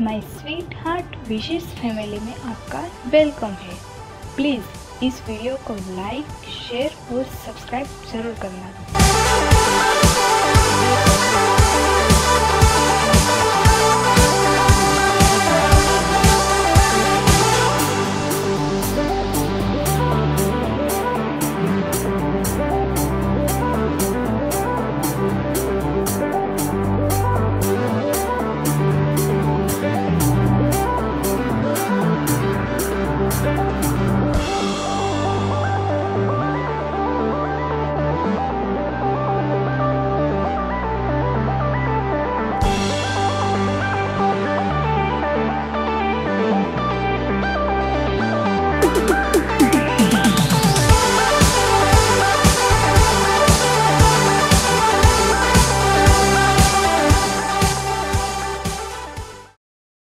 My sweetheart wishes family में आपका welcome है। प्लीज़ इस वीडियो को लाइक शेयर और सब्सक्राइब ज़रूर करना।